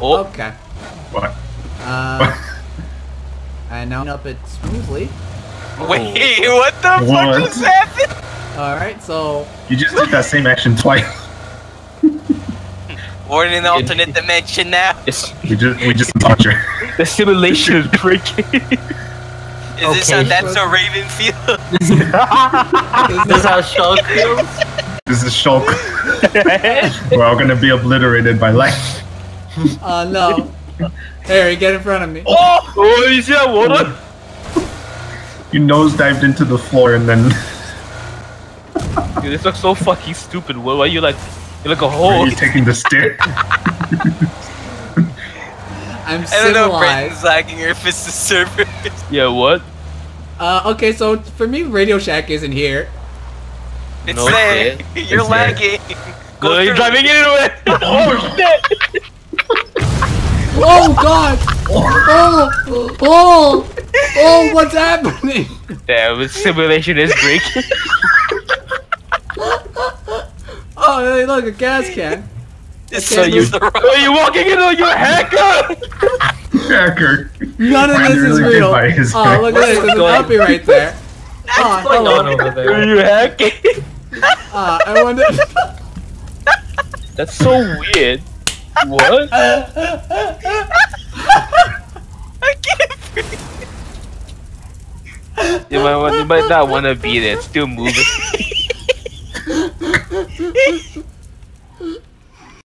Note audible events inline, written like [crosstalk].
Oh, Okay. What? Uh, and [laughs] now up it smoothly. Wait, what the fuck What? just happened? Alright, so You just did that same action twice. [laughs] We're in an alternate dimension now. it's, We just we just taught you. the simulation is breaking. Is this how Okay. that's how Raven feels? [laughs] This is how Shulk feels. This is Shulk. We're all gonna be obliterated by life. [laughs] uh no. Harry, get in front of me. oh, oh, [laughs] you see that water? You nose dived into the floor and then [laughs] Dude, this looks so fucking stupid. Why, are you like, you like a are hole? you taking the stick? I'm I don't know if civilized. Brandon's lagging or if it's the server. Yeah, what? Uh, okay, so for me, Radio Shack isn't here. It's No there. shit. You're It's there. lagging. No, you're driving into it. oh shit! Oh God! Oh! Oh! Oh! What's happening? Damn, the simulation is breaking. [laughs] Oh, hey, look, a gas can. This So is you- the wrong- oh, you walking into your hacker? Hacker. None of this is real. Oh, look at this. There's an puppy right there. Oh, What's going on over there? Are you hacking? Uh, [laughs] I wonder. That's so weird. What? [laughs] You might you might not want to be there. It's still moving. [laughs]